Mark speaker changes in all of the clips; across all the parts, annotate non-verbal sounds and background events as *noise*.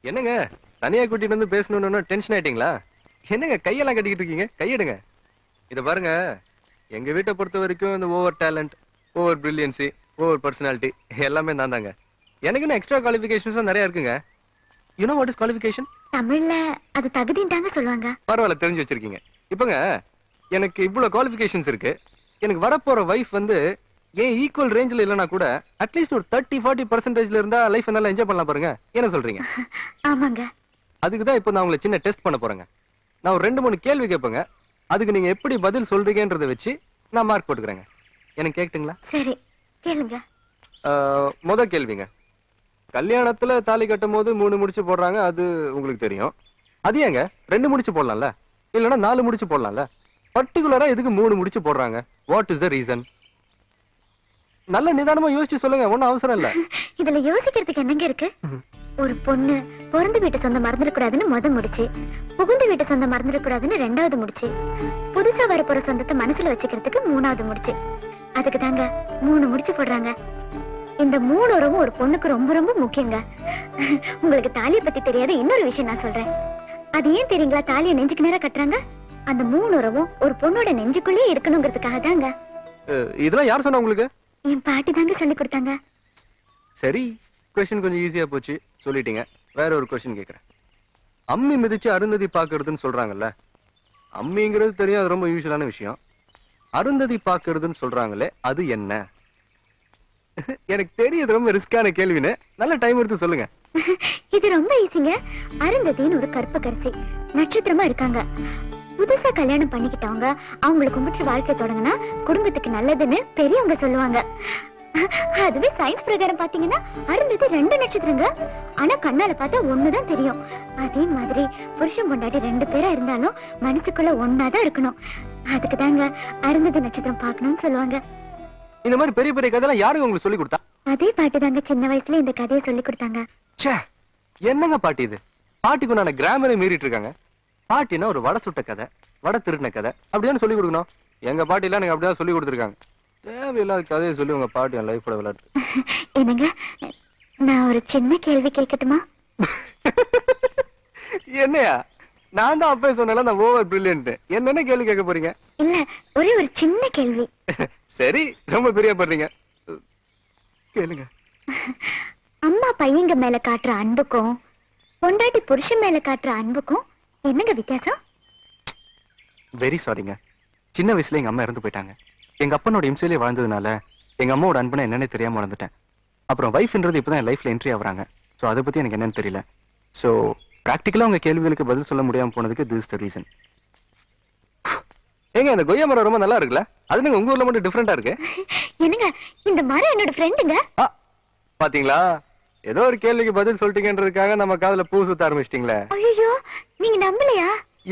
Speaker 1: என்னங்க? தனியா கூட்டிட்டு வந்து பேசணும்னு டென்ஷன் ஆயிட்டீங்களா? என்னங்க கையெல்லாம் கட்டிக்கிட்டு இருக்கீங்க? கையெடுங்க. இத பாருங்க. எங்க வீட்டை பொறுத்த வரைக்கும் இந்த over talent over brilliancy over personality எல்லாமே நான் தாங்க. எனக்கு இன்னும் எக்ஸ்ட்ரா குவாலிஃபிகேஷன்ஸ் நிறைய இருக்குங்க. யூனோ வாட் இஸ் குவாலிஃபிகேஷன்
Speaker 2: தமிழ்ல அது தகுதின்ட்டாங்க சொல்லுவாங்க.
Speaker 1: பரவாயில்ல தெரிஞ்சு வச்சிருக்கீங்க. இப்போங்க எனக்கு இவ்வளவு குவாலிஃபிகேஷன்ஸ் இருக்கு. எனக்கு வரப்போற வைஃப் வந்து ஏன் ஈக்குவல் ரேஞ்சில் இல்லைனா கூட அட்லீஸ்ட் ஒரு தேர்ட்டி ஃபார்ட்டி பர்சன்டேஜ்ல இருந்தா லைஃப் நல்லா என்ஜாய் பண்ணலாம் பாருங்க. என்ன சொல்றீங்க? *laughs*
Speaker 2: ஆமாங்க.
Speaker 1: அதுக்கு தான் இப்போ நான் உங்களை சின்ன டெஸ்ட் பண்ண போறேங்க. நான் ஒரு ரெண்டு மூணு கேள்வி கேட்பேங்க. அதுக்கு நீங்க எப்படி பதில் சொல்றீங்கன்றத வச்சு நான் மார்க் போட்டுக்கிறேங்க. எனக்கு கேட்டுங்களா
Speaker 2: சரி கேளுங்க.
Speaker 1: முத கேள்விங்க. கல்யாணத்துல தாலி கட்டும் போது மூணு முடிச்சு போடுறாங்க அது உங்களுக்கு தெரியும். அது ஏங்க? ரெண்டு முடிச்சு போடலாம்ல? இல்லைன்னா நாலு முடிச்சு போடலாம்ல? பர்டிகுலரா எதுக்கு மூணு முடிச்சு போடுறாங்க? வாட் இஸ் த ரீசன் நல்ல நிதானமா யோசிச்சு சொல்லுங்க ஒன்றும் அவசரம் இல்ல.
Speaker 2: இதுல யோசிக்கிறதுக்கு என்னங்க இருக்கு? ஒரு பொண்ணு பிறந்த வீட்டு சொந்தம் மறந்துடக்கூடாதுன்னு முத முடிச்சு புகுந்த வீட்டு சொந்தம் மறந்துடக்கூடாதுன்னு ரெண்டாவது முடிச்சு புதுசா வரப்போற சொந்தத்தை மனசுல வச்சுக்கிறதுக்கு மூணாவது முடிச்சு. அதுக்கு தாங்க மூணு முடிச்சு போடுறாங்க. இந்த மூணு உறவும் ஒரு பொண்ணுக்கு ரொம்ப ரொம்ப முக்கியங்க. உங்களுக்கு தாலியை பத்தி தெரியாத இன்னொரு விஷயம் நான் சொல்றேன். அது ஏன் தெரியுங்களா? தாலியை நெஞ்சுக்கு நேரா கட்டுறாங்க? அந்த மூணு உறவும் ஒரு பொண்ணோட நெஞ்சுக்குள்ளேயே இருக்கணுங்கிறதுக்காக தாங்க
Speaker 1: இதெல்லாம் யார் சொன்னா உங்களுக்கு?
Speaker 2: என் பாட்டி தாங்க சொல்லி கொடுத்தாங்க.
Speaker 1: சரி கொஸ்டின் கொஞ்சம் ஈஸியா போச்சு. சொல்லிட்டீங்க. வேற ஒரு கொஸ்டின் கேக்குறேன். அம்மி மிதிச்சு அருந்ததி பாக்குறதுன்னு சொல்றாங்கல்ல? அம்மிங்கிறது தெரியும் அது ரொம்ப யூஸ்வலான விஷயம். அருந்ததி பாக்குறதுன்னு சொல்றாங்களே அது என்ன? எனக்கு தெரியுது ரொம்ப ரிஸ்கான கேள்வின்னு. நல்ல டைம் எடுத்து சொல்லுங்க.
Speaker 2: இது ரொம்ப ஈஸிங்க அருந்ததின்னு ஒரு கற்பகரிசி. நட்சத்திரமா இருக்காங்க. புதுசா கல்யாணம் பண்ணிக்கிட்டவங்க அவங்களை கும்பிட்டு வாழ்க்கை தொடங்கினா குடும்பத்துக்கு நல்லதுன்னு பெரியவங்க சொல்லுவாங்க. அதுவே சயின்ஸ் பிரகாரம் பாத்தீங்கன்னா அருந்ததி ரெண்டு நட்சத்திரங்க. ஆனா கண்ணால பார்த்தா ஒண்ணுதான் தெரியும். அதே மாதிரி புருஷன் பொண்டாட்டி ரெண்டு பேரா இருந்தாலும் மனசுக்குள்ள ஒன்னாதான் இருக்கணும். அதுக்கு தாங்க அருந்ததி நட்சத்திரம் பார்க்கணும்னு சொல்லுவாங்க.
Speaker 1: இந்த மாதிரி பெரிய பெரிய கதையெல்லாம் யாருங்க உங்களுக்கு சொல்லி கொடுத்தா?
Speaker 2: அதே பாட்டு தாங்க சின்ன வயசுல இந்த கதையை சொல்லி கொடுத்தாங்க.
Speaker 1: என்னங்க பாட்டி இது? பாட்டிக்கு நான் கிராமரை மீறிட்டு இருக்காங்க. பாட்டினா ஒரு வடை சுட்ட கதை வடை திருட்டின கதை. அப்படியானு சொல்லி கொடுக்கணும். எங்க பாட்டிலாம் எனக்கு அப்படிதான் சொல்லி கொடுத்துருக்காங்க. தேவையில்லாத கதையை சொல்லி உங்க பாட்டி என் லைஃபோட விளையாடுது. *laughs*
Speaker 2: என்னங்க? நான் ஒரு சின்ன கேள்வி கேட்கட்டுமா? *laughs*
Speaker 1: என்னையா? நான் தான் அப்பவே சொன்னல நான் ஓவர் பிரில்லியன்ட் என்னென்ன கேள்வி கேட்க போறீங்க?
Speaker 2: இல்ல ஒரே ஒரு சின்ன கேள்வி. *laughs*
Speaker 1: சரி ரொம்ப பெரிய பண்றீங்க கேளுங்க.
Speaker 2: அம்மா பையங்க மேல காட்டுற அன்புக்கும் பொண்டாட்டி புருஷன் மேல காட்டுற அன்புக்கும் என்னங்க வித்தியாசம்?
Speaker 1: வெரி சாரிங்க சின்ன வயசுல எங்க அம்மா இறந்து போயிட்டாங்க. எங்க அப்பனோட இம்சையிலே வாழ்ந்ததுனால எங்க அம்மாவோட அன்பனை என்னன்னே தெரியாம வளர்ந்துட்டேன். அப்புறம் வைஃப்ன்றது இப்பதான் என் லைஃப்ல என்ட்ரி ஆகுறாங்க. ஸோ அதை பத்தி எனக்கு என்னன்னு தெரியல. ஸோ ப்ராக்டிக்கலா உங்க கேள்விகளுக்கு பதில் சொல்ல முடியாம போனதுக்கு திஸ் த ரீசன் ஏங்க இந்த கொய்யா மரம் ரொம்ப நல்லா இருக்குல்ல? அது நீங்க உங்க ஊர்ல மட்டும் டிஃப்ரெண்டா இருக்கு?
Speaker 2: என்னங்க இந்த மரம் என்னோட ஃப்ரெண்டுங்க
Speaker 1: பாத்தீங்களா? ஏதோ ஒரு கேள்விக்கு பதில் சொல்லிட்டீங்கன்றதுக்காக நம்ம காதுல பூ சுத்த ஆரம்பிச்சிட்டீங்களே.
Speaker 2: ஐயோ நீங்க நம்பலையா?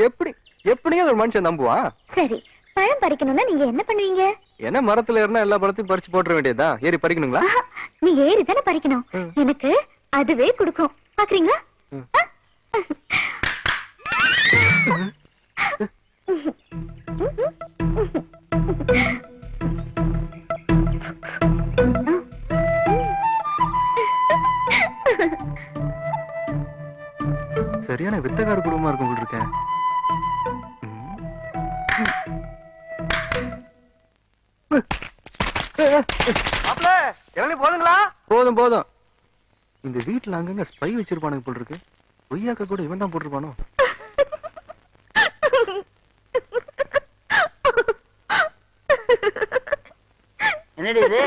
Speaker 1: எப்படி எப்படிங்க ஒரு மனுஷன் நம்புவான்
Speaker 2: சரி பழம் பறிக்கணும்னா நீங்க என்ன பண்ணுவீங்க?
Speaker 1: என்ன மரத்துல இருந்தா எல்லா பழத்தையும் பறிச்சு போட்டுற வேண்டியதுதான் ஏறி பறிக்கணுங்களா?
Speaker 2: நீ ஏறி தானே பறிக்கணும். எனக்கு அதுவே கொடுக்கும். பாக்குறீங்களா.
Speaker 1: சரியான வித்தகார குடும்பமா இருக்கும் இருக்கேன் போதுங்களா? போதும் போதும். இந்த வீட்டுல அங்கங்க ஸ்பை வச்சிருப்பானுங்க போல இருக்கு. பொய்யாக்க கூட இவன் தான் போட்டிருப்பானோ?
Speaker 3: என்னடி இது?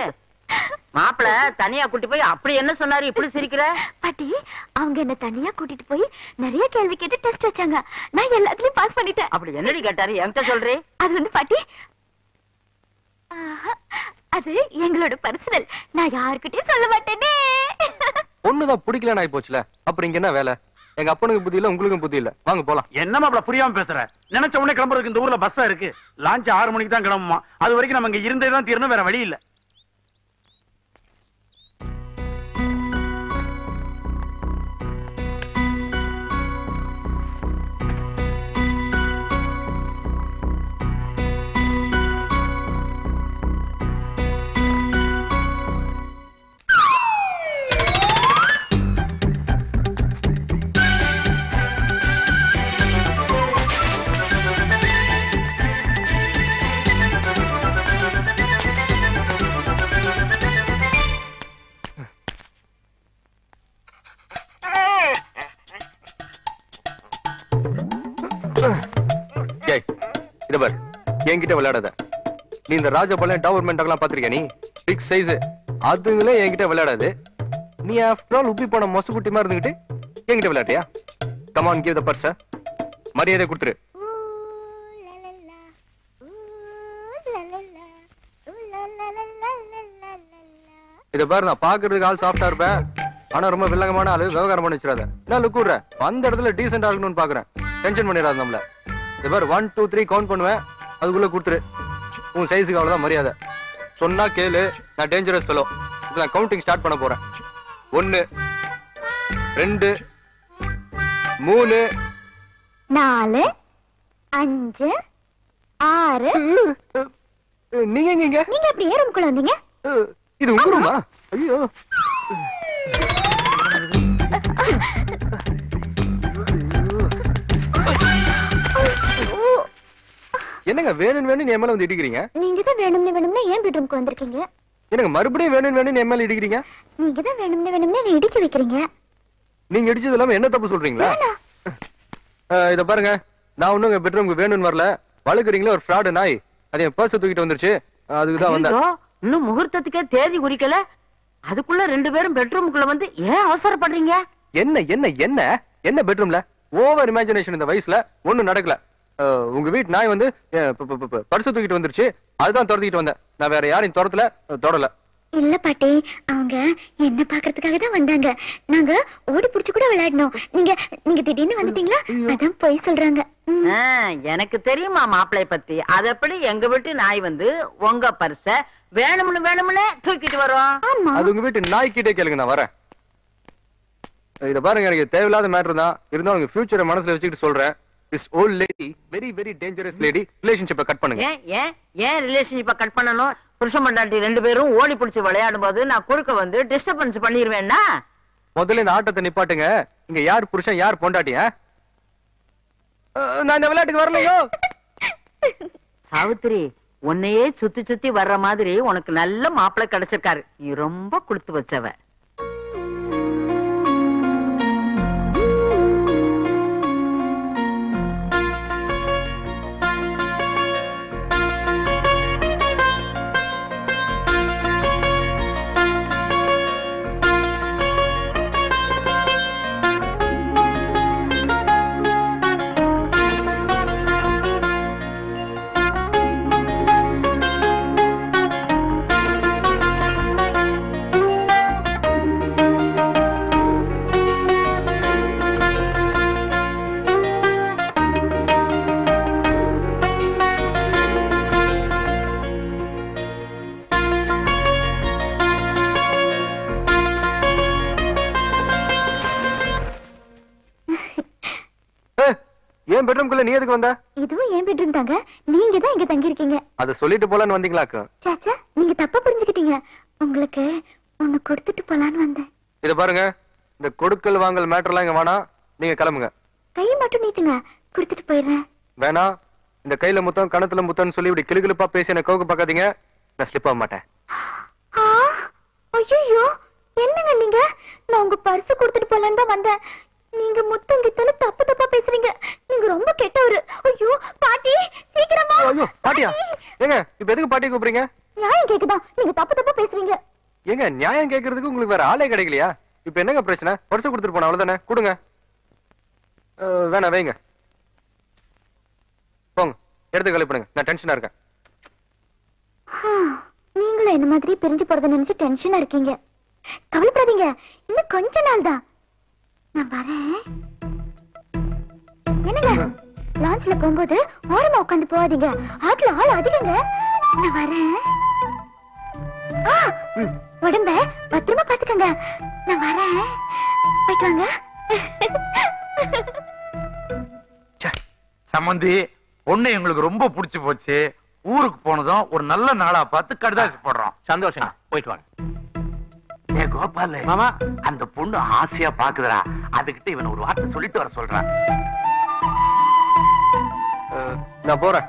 Speaker 3: மாப்பிள தனியா கூட்டி போய் அப்படி என்ன சொன்னாரு? இப்படி சிரிக்கிற?
Speaker 2: பாட்டி அவங்க என்ன தனியா கூட்டிட்டு போய் நிறைய கேள்வி கேட்டு டெஸ்ட் வச்சாங்க. நான் எல்லாத்துலயும் பாஸ் பண்ணிட்டேன்.
Speaker 3: அப்படி என்னடி கேட்டாரு? என்கிட்ட சொல்றே.
Speaker 2: அது வந்து பாட்டி அது எங்களோட பர்சனல் நான் யாருக்கிட்டயும் சொல்ல மாட்டேனே.
Speaker 1: பொண்ணுதான் பிடிக்கலன்னு ஆகி போச்சுல. அப்புறம் இங்க என்ன வேலை? எங்க அப்பனுக்கு புத்தி இல்ல உங்களுக்கும் புத்தி இல்ல. வாங்க போலாம்.
Speaker 4: என்ன மாப்பிள புரியாம பேசுற? நினைச்ச உடனே கிளம்புறதுக்கு இந்த ஊர்ல பஸ்ஸா இருக்கு. லான்ச் ஆறு மணிக்கு தான் கிளம்புமா? அது வரைக்கும் நம்ம இங்க இருந்தே தான் தீரணும் வேற வழி இல்ல.
Speaker 1: இத என்கிட்ட விளையாடாத. நீ இந்த ராஜபாளையம் டவர்மெண்ட் எல்லாம் பாத்திருக்கியா நீ? பிக் சைஸ் அதுங்களே என்கிட்ட விளையாடாது. நீ ஆஃப்டர் ஆல் உப்பி போன மொசு குட்டி மாதிரி இருந்துகிட்டு என்கிட்ட விளையாட்டியா? Come on give the purse மரியாதை கொடுத்துரு. இத பாரு நான் பாக்குறதுக்கு ஆள் சாஃப்டா இருப்பேன் ஆனா ரொம்ப வில்லங்கமான ஆளு விவகாரம் பண்ணி வச்சிடாத. நான் லுக் விடுறேன் அந்த இடத்துல டீசென்ட் ஆகணும்னு பாக்குறேன் டென்ஷன் பண்ணிடாது நம்மள. இத பாரு ஒன் டூ த்ரீ கவுண்ட் பண்ணுவேன். அதுக்குள்ள கொடுத்துரு. உன் சைஸுக்கு அவ்வளவுதான் மரியாதை. சொன்னா கேளு நான் டேஞ்சரஸ் ஃபெலோ இப்ப நான் கவுண்டிங் ஸ்டார்ட் பண்ண போறேன். ஒன்னு ரெண்டு மூணு
Speaker 2: நாலு அஞ்சு ஆறு.
Speaker 1: நீங்க எங்க
Speaker 2: நீங்க அப்படியே ரூம்குள்ள வந்தீங்க?
Speaker 1: இது உங்க ரூமா ஐயோ. என்னங்க வேணும் வேணும் என் மேல வந்து இடிக்கிறீங்க?
Speaker 2: நீங்க தான் வேணும்னு வேணும்னு ஏன் பெட்ரூம்க்கு வந்திருக்கீங்க?
Speaker 1: என்னங்க மறுபடியும் வேணும் வேணும் என் மேல இடிக்கிறீங்க?
Speaker 2: நீங்க தான் வேணும்னு வேணும்னு என்னை இடிக்க வைக்கிறீங்க?
Speaker 1: நீங்க இடிச்சது இல்லாம என்ன தப்பு சொல்றீங்களா? இத பாருங்க. நான் ஒண்ணும் உங்க பெட்ரூம்க்கு வேணும்னு வரல. வளர்க்குறீங்களே ஒரு ஃப்ராடு நாய். அது என் பர்ஸ் தூக்கிட்டு வந்துருச்சு. அதுக்கு தான் வந்தேன்.
Speaker 3: ஐயோ, இன்னும் முகூர்த்தத்துக்கே தேதி குறிக்கல. அதுக்குள்ள ரெண்டு பேரும் பெட்ரூமுக்குள்ள வந்து ஏன் அவசரப்படுறீங்க?
Speaker 1: என்ன என்ன என்ன? என்ன பெட்ரூம்ல? ஓவர் இமேஜினேஷன் இந்த வயசுல ஒண்ணும் நடக்கல. உங்க வீட்டு நாய் வந்து பர்ஸ் தூக்கிட்டு வந்துருச்சு. அதுதான் துரத்திக்கிட்டு வந்தேன். நான் வேற யாரையும் துரத்துல அஹ், தொடல.
Speaker 2: இல்ல பாட்டி அவங்க என்ன பாக்குறதுக்காக தான் வந்தாங்க. நாங்க ஓடி புடிச்சு கூட விளையாடணும். நீங்க நீங்க திடீர்னு வந்துட்டீங்களா? அதான் போய் சொல்றாங்க.
Speaker 3: எனக்கு தெரியுமா மாப்பிளை பத்தி? அது எப்படி எங்க வீட்டு நாய் வந்து உங்க பர்ச வேணும்னு வேணும்னு தூக்கிட்டு வரும்?
Speaker 1: அது உங்க வீட்டு நாய்க்கிட்டே கேளுங்க நான் வரேன். இத பாருங்க எனக்கு தேவையில்லாத மேட்டர் தான். இருந்தாலும் உங்க ஃபியூச்சரை மனசுல வச்சுக்கிட்டு சொல்றேன். This old lady very very dangerous lady ரிலேஷன்ஷிப்பை கட் பண்ணுங்க.
Speaker 3: ஏன் ஏன் ஏன் ரிலேஷன்ஷிப்ப கட் பண்ணணும்? புருஷன் பொண்டாட்டி ரெண்டு பேரும் ஓடி பிடிச்சு விளையாடும் போது நான் குறுக்க வந்து டிஸ்டர்பன்ஸ் பண்ணிருவேன்னா?
Speaker 1: முதல்ல இந்த ஆட்டத்தை நிப்பாட்டுங்க. இங்க யார் புருஷன் யார் பொண்டாட்டியா நான் இந்த விளையாட்டுக்கு வரலையோ?
Speaker 3: சாவித்திரி உன்னையே சுத்தி சுத்தி வர்ற மாதிரி உனக்கு நல்ல மாப்பிள்ளை கிடைச்சிருக்காரு. நீ ரொம்ப கொடுத்து வச்சவ.
Speaker 1: ஏன் பெட்ரூம்குள்ள நீ எதுக்கு வந்த?
Speaker 2: இதுவும் ஏன் பெட்ரூம் தாங்க? நீங்க தான் இங்க தங்கி இருக்கீங்க
Speaker 1: அதை சொல்லிட்டு போலான்னு வந்தீங்களாக்கு?
Speaker 2: சாச்சா நீங்க தப்பா புரிஞ்சுக்கிட்டீங்க. உங்களுக்கு ஒண்ணு கொடுத்துட்டு போலான்னு வந்தேன்.
Speaker 1: இத பாருங்க. இந்த கொடுக்கல் வாங்கல் மேட்டர்லாம் இங்க வேணாம். நீங்க கிளம்புங்க.
Speaker 2: கையை மட்டும் நீட்டுங்க. கொடுத்துட்டு போயிடுறேன்.
Speaker 1: வேணாம் இந்த கையில முத்தம் கணத்துல முத்தம்னு சொல்லி இப்படி கிளுகிளுப்பா பேசி என்ன கோக்கு பார்க்காதீங்க. நான் ஸ்லிப் ஆக மாட்டேன்.
Speaker 2: ஐயோ என்னங்க நீங்க? நான் உங்க பர்ஸ் கொடுத்துட்டு போலான்னு தான் வந்தேன். நீங்க முத்தம் தப்பு தப்பா பேசுறீங்க. நீங்க ரொம்ப கெட்டவரு. ஐயோ பாட்டி சீக்கிரமா.
Speaker 1: ஐயோ பாட்டியா? ஏங்க இப்ப எதுக்கு பாட்டி கூப்பிடுறீங்க?
Speaker 2: நியாயம் கேக்குதா? நீங்க தப்பு தப்பா பேசுறீங்க.
Speaker 1: ஏங்க நியாயம் கேக்குறதுக்கு உங்களுக்கு வேற ஆளே கிடைக்கலையா? இப்ப என்னங்க பிரச்சனை? பர்ஸ் கொடுத்துட்டு போன அவ்வளவுதானே? கொடுங்க. வேணாம் வைங்க. போங்க. எடுத்து கழி பண்ணுங்க நான் டென்ஷனா இருக்கேன்.
Speaker 2: நீங்களும் என்ன மாதிரி பிரிஞ்சு போறத நினைச்சு டென்ஷனா இருக்கீங்க. கவலைப்படாதீங்க. இன்னும் கொஞ்ச நாள் தான் நான் வரேன். என்னங்க? லான்ச்ல போகும்போது ஓரமா உட்காந்து போகாதீங்க. ஆத்துல ஆள் அதிகங்க. நான் வரேன். ஆ, உடம்ப பத்திரமா பாத்துக்கங்க. நான் வரேன். போயிட்டு வாங்க.
Speaker 4: சம்மந்தி பொண்ணு எங்களுக்கு ரொம்ப பிடிச்சு போச்சு. ஊருக்கு போனதும் ஒரு நல்ல நாளா பார்த்து கடுதாசி போடுறோம்.
Speaker 5: சந்தோஷம் போயிட்டு வாங்க.
Speaker 4: ஏ கோபால்
Speaker 5: மாமா.
Speaker 4: அந்த பொண்ணு ஆசையா பாக்குதுடா. அதுகிட்ட இவன் ஒரு வார்த்தை சொல்லிட்டு வர சொல்றான்.
Speaker 1: நான் போறேன்.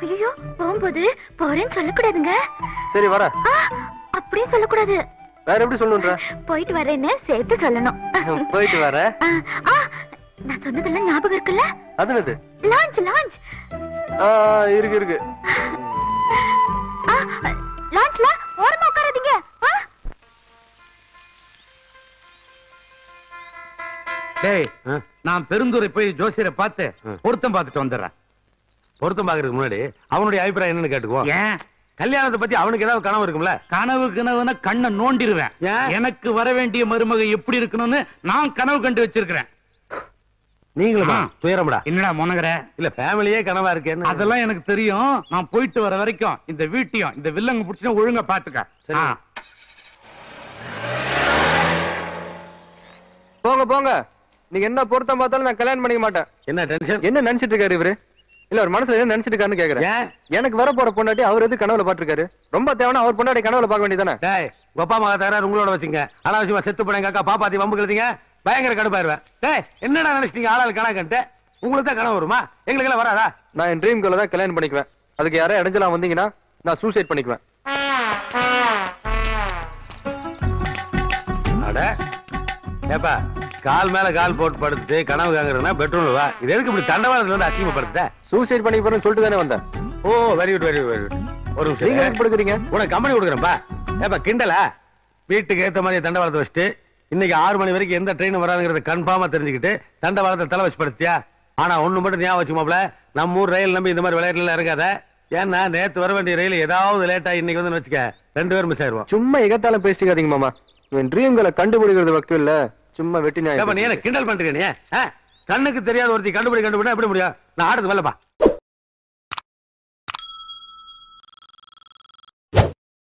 Speaker 2: ஐயோ போகும்போது போறேன்னு சொல்லக்கூடாதுங்க.
Speaker 1: சரி வரேன்
Speaker 2: ஆ, அப்படியே சொல்லக்கூடாது.
Speaker 1: வேற எப்படி சொல்லணுன்ற?
Speaker 2: போயிட்டு வரேன்னு சேர்த்து சொல்லணும்.
Speaker 1: போயிட்டு
Speaker 2: ஆ, நான் சொன்னதெல்லாம் ஞாபகம் இருக்குல்ல?
Speaker 1: அது என்னது
Speaker 2: லான்ச் லான்ச்.
Speaker 1: ஆ, இருக்கு இருக்கு.
Speaker 2: லான்ச்ல ஓரமா உட்காராதீங்க
Speaker 5: டேய் நான் பெருந்துறை போய் ஜோசியரை பார்த்து பொருத்தம் பார்த்துட்டு வந்துடுறேன்.
Speaker 6: பொருத்தம் பாக்குறதுக்கு முன்னாடி அவனுடைய அபிப்பிராயம் என்னன்னு கேட்டுக்குவோம்.
Speaker 5: ஏன்?
Speaker 6: கல்யாணத்தை பத்தி அவனுக்கு ஏதாவது கனவு இருக்கும்ல?
Speaker 5: கனவு கனவுன கண்ணை நோண்டிடுவேன்? எனக்கு வர வேண்டிய மருமக எப்படி இருக்கணும்னு நான் கனவு கண்டு வச்சிருக்கிறேன்.
Speaker 6: நீங்களுமா. துயரம்டா.
Speaker 5: என்னடா முனகர?
Speaker 6: இல்ல ஃபேமிலியே கனவா இருக்கேன்னு
Speaker 5: அதெல்லாம் எனக்கு தெரியும். நான் போயிட்டு வர வரைக்கும் இந்த வீட்டையும் இந்த வில்லங்க புடிச்சு ஒழுங்கா பாத்துக்க
Speaker 6: சரி.
Speaker 1: போங்க போங்க. நீங்க என்ன பொருத்தம் பார்த்தாலும் நான் கல்யாணம் பண்ணிக்க மாட்டேன்.
Speaker 6: என்ன டென்ஷன்
Speaker 1: என்ன நினைச்சிட்டு இருக்காரு இவரு? இல்ல அவர் மனசுல என்ன நினைச்சிட்டு இருக்காருன்னு கேக்குறேன் எனக்கு வர போற பொண்டாட்டி அவர் எது கனவுல பாத்துருக்காரு ரொம்ப தேவைன்னா அவர் பொண்டாட்டி கனவுல பார்க்க வேண்டியதானே
Speaker 6: அப்பா மகா தகராறு உங்களோட வச்சுங்க. அனாவசியமா செத்து போனேன் காக்கா பாப்பாத்தி வம்பு கழுதிங்க பயங்கர கடுப்பாயிருவேன். டேய் என்னடா நினைச்சிட்டீங்க? ஆளாள் கணக்கு கண்டு உங்களுக்கு தான் கனவு வருமா? எங்களுக்கு எல்லாம் வராதா?
Speaker 1: நான் என் ட்ரீம் கேர்ல தான் கல்யாணம் பண்ணிக்குவேன். அதுக்கு யாரா இடைஞ்சலாம் வந்தீங்கன்னா நான் சூசைட் பண்ணிக்குவேன்.
Speaker 6: அட ஏப்பா கால் மேல கால் போட்டு படுத்து கனவு காங்குறதுனா பெட்ரூம்ல வா. இது எதுக்கு இப்படி தண்டவாளத்துல இருந்து அசிங்கப்படுத்த
Speaker 1: சூசைட் பண்ணிக்க போறேன்னு சொல்லிட்டு தானே வந்தேன்.
Speaker 6: ஓ very good very good very good ஒரு
Speaker 1: நீங்க
Speaker 6: நிமிஷம்
Speaker 1: எதுக்கு படுக்குறீங்க?
Speaker 6: உனக்கு கம்பெனி கொடுக்குறேன்ப்பா ஏப்பா கிண்டலா? வீட்டுக்கு ஏத்த மாதிரி தண்டவாளத்தை வச்சுட்டு இன்னைக்கு ஆறு மணி வரைக்கும் எந்த ட்ரெயின் வராதுங்கிறத கன்ஃபார்மா தெரிஞ்சுக்கிட்டு தண்டவாளத்தை தலை வச்சு படுத்தியா? ஆனா ஒண்ணு மட்டும் ஞாபகம் வச்சுமாப்ல நம்ம ஊர் ரயில் நம்பி இந்த மாதிரி விளையாட்டுல இருக்காத. ஏன்னா நேத்து வர வேண்டிய ரயில் ஏதாவது லேட்டா இன்னைக்கு வந்து வச்சுக்க. ரெண்டு பேரும் மிஸ் ஆயிருவோம்
Speaker 1: சும்மா எகத்தாலும் பேசிக்காதீங்க மாமா. என் ட்ரீம் கேர்ல கண்டுபிடிக்கிறது வக்கு இல்ல. சும்மா வெட்டி
Speaker 6: நீ என்ன கிண்டல் பண்றீங்க? கண்ணுக்கு தெரியாத ஒருத்தி கண்டுபிடி கண்டுபிடினா எப்படி முடியும்? நான் ஆடுறது வரலப்பா